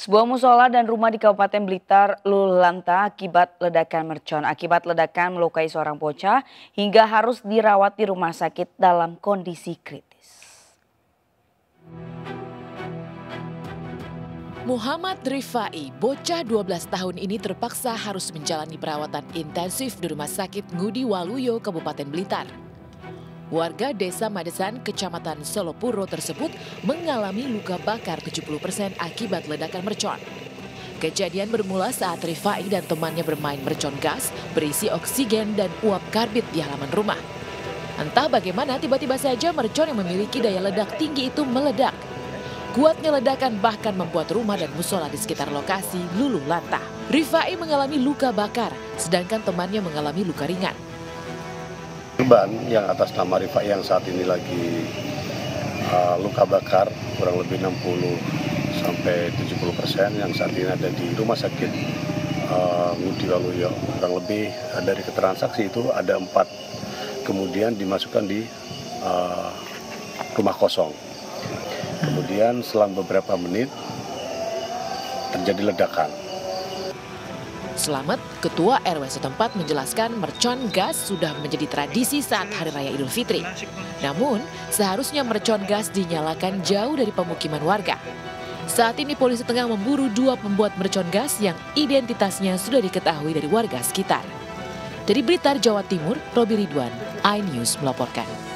Sebuah musola dan rumah di Kabupaten Blitar lulanta akibat ledakan mercon. Akibat ledakan melukai seorang bocah hingga harus dirawat di rumah sakit dalam kondisi kritis. Muhammad Rifai, bocah 12 tahun ini terpaksa harus menjalani perawatan intensif di Rumah Sakit Ngudi Waluyo, Kabupaten Blitar. Warga desa Madesan, kecamatan Solopuro tersebut mengalami luka bakar 70% akibat ledakan mercon. Kejadian bermula saat Rifai dan temannya bermain mercon gas berisi oksigen dan uap karbit di halaman rumah. Entah bagaimana tiba-tiba saja mercon yang memiliki daya ledak tinggi itu meledak. Kuatnya ledakan bahkan membuat rumah dan musola di sekitar lokasi luluh lantah. Rifai mengalami luka bakar, sedangkan temannya mengalami luka ringan. Korban yang atas nama Rifa yang saat ini lagi uh, luka bakar kurang lebih 60 sampai 70 persen yang saat ini ada di rumah sakit uh, Waluyo. Kurang lebih uh, dari keterangan saksi itu ada empat kemudian dimasukkan di uh, rumah kosong. Kemudian selang beberapa menit terjadi ledakan Selamat, Ketua RW setempat menjelaskan mercon gas sudah menjadi tradisi saat Hari Raya Idul Fitri. Namun, seharusnya mercon gas dinyalakan jauh dari pemukiman warga. Saat ini polisi tengah memburu dua pembuat mercon gas yang identitasnya sudah diketahui dari warga sekitar. Dari Blitar, Jawa Timur, Robi Ridwan, iNews melaporkan.